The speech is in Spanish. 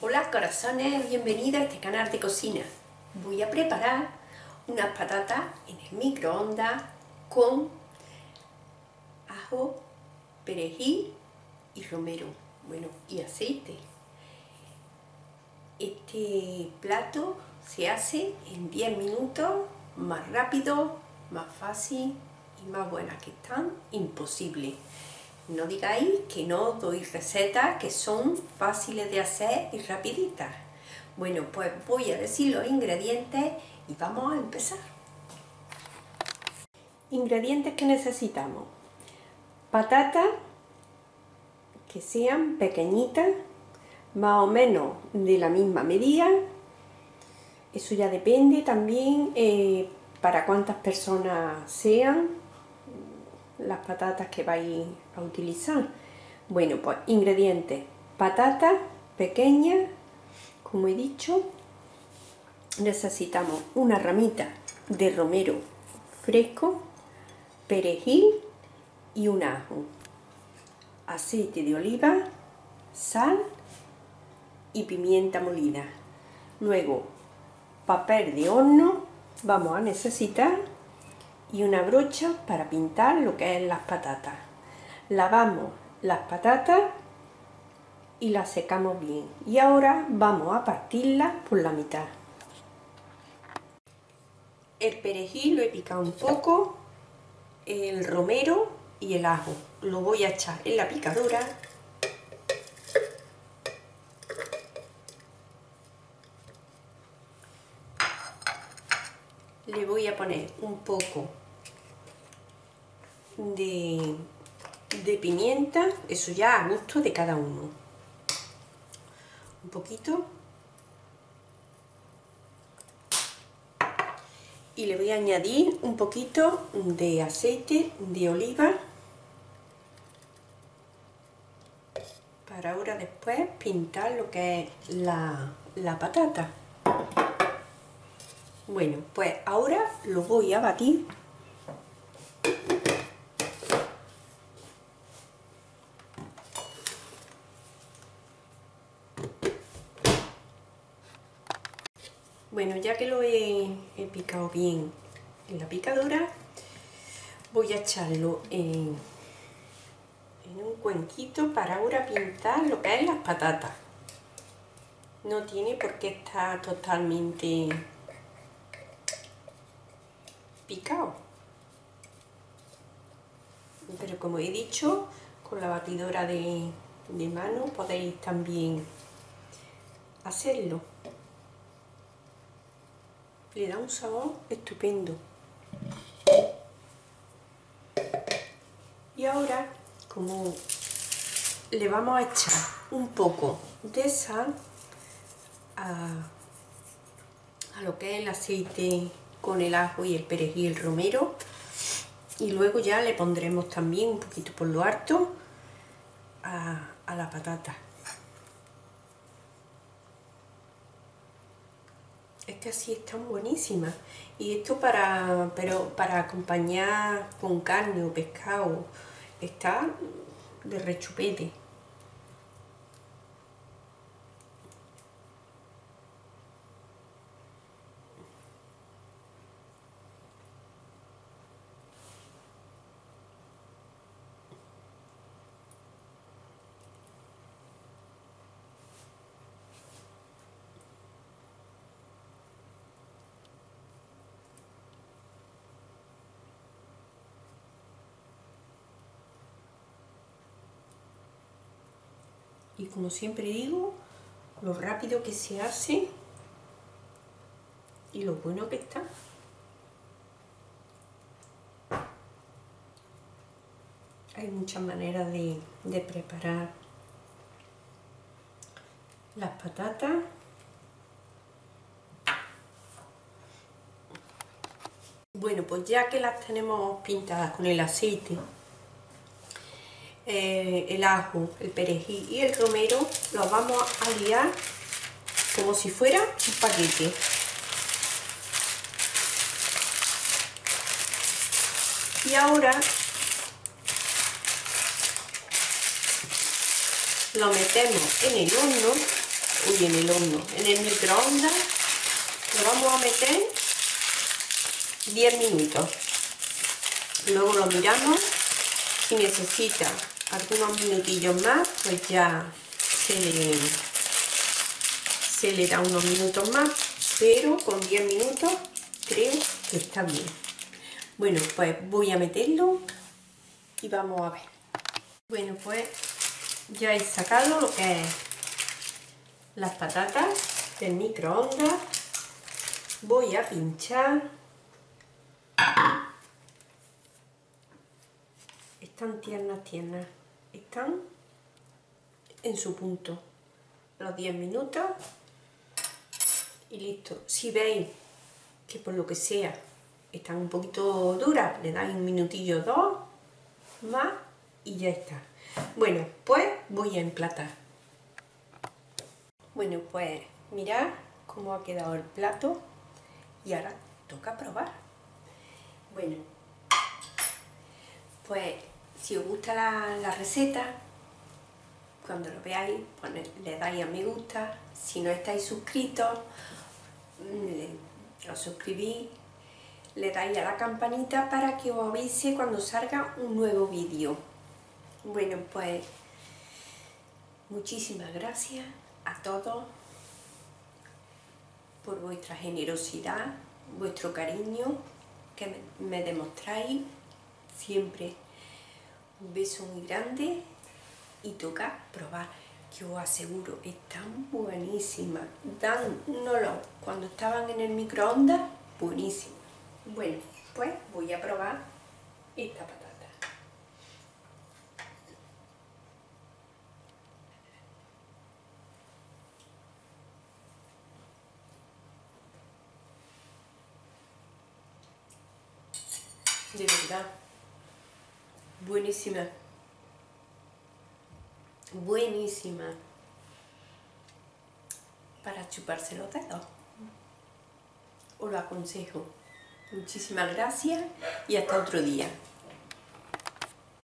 Hola corazones, bienvenidos a este canal de cocina. Voy a preparar unas patatas en el microondas con ajo, perejil y romero, bueno, y aceite. Este plato se hace en 10 minutos, más rápido, más fácil y más buenas que están, imposible. No digáis que no doy recetas que son fáciles de hacer y rapiditas. Bueno, pues voy a decir los ingredientes y vamos a empezar. Ingredientes que necesitamos. Patatas que sean pequeñitas, más o menos de la misma medida. Eso ya depende también eh, para cuántas personas sean las patatas que vais a utilizar. Bueno, pues ingredientes. Patatas pequeñas, como he dicho. Necesitamos una ramita de romero fresco, perejil y un ajo. Aceite de oliva, sal y pimienta molida. Luego, papel de horno. Vamos a necesitar y una brocha para pintar lo que es las patatas. Lavamos las patatas y las secamos bien. Y ahora vamos a partirlas por la mitad. El perejil lo he picado un poco, el romero y el ajo. Lo voy a echar en la picadora le voy a poner un poco de, de, pimienta, eso ya a gusto de cada uno. Un poquito. Y le voy a añadir un poquito de aceite de oliva para ahora después pintar lo que es la, la patata. Bueno, pues ahora lo voy a batir. Bueno, ya que lo he, picado bien en la picadora, voy a echarlo en, en un cuenquito para ahora pintar lo que es las patatas. No tiene por qué estar totalmente picado. Pero como he dicho, con la batidora de, de mano podéis también hacerlo. Le da un sabor estupendo. Y ahora, como le vamos a echar un poco de sal a, a lo que es el aceite con el ajo y el perejil romero. Y luego ya le pondremos también un poquito por lo harto a, a la patata. Es que así están buenísimas. Y esto para pero para acompañar con carne o pescado está de rechupete y como siempre digo, lo rápido que se hace y lo bueno que está. Hay muchas maneras de, preparar las patatas. Bueno, pues ya que las tenemos pintadas con el aceite eh, el ajo, el perejil y el romero los vamos a liar como si fuera un paquete. Y ahora lo metemos en el horno uy, en el horno, en el microondas, lo vamos a meter 10 minutos. Luego lo miramos, si necesita algunos minutillos más, pues ya se le, se le da unos minutos más, pero con 10 minutos creo que está bien. Bueno, pues voy a meterlo y vamos a ver. Bueno, pues ya he sacado lo que es las patatas del microondas. Voy a pinchar. Están tiernas, tiernas. Están en su punto. Los 10 minutos y listo. Si veis que por lo que sea están un poquito duras, le dais un minutillo dos más y ya está. Bueno, pues voy a emplatar. Bueno, pues mirad cómo ha quedado el plato y ahora toca probar. Bueno, pues si os gusta la, receta, cuando lo veáis, le dais a me gusta. Si no estáis suscritos, os suscribís, le dais a la campanita para que os avise cuando salga un nuevo vídeo. Bueno, pues muchísimas gracias a todos por vuestra generosidad, vuestro cariño que me demostráis siempre. Un beso muy grande y toca probar, que os aseguro, están buenísimas. Dan un olor cuando estaban en el microondas, buenísimo. Bueno, pues voy a probar esta patata. de verdad. Buenísima. Buenísima. Para chuparse los dedos. Os lo aconsejo. Muchísimas gracias y hasta otro día.